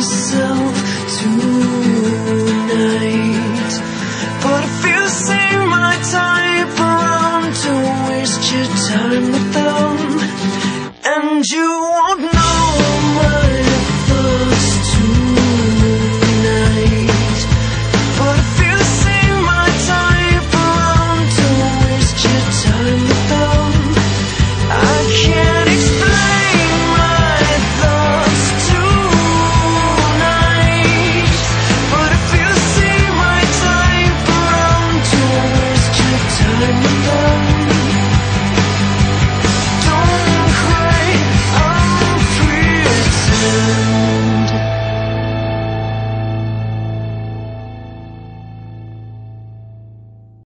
yourself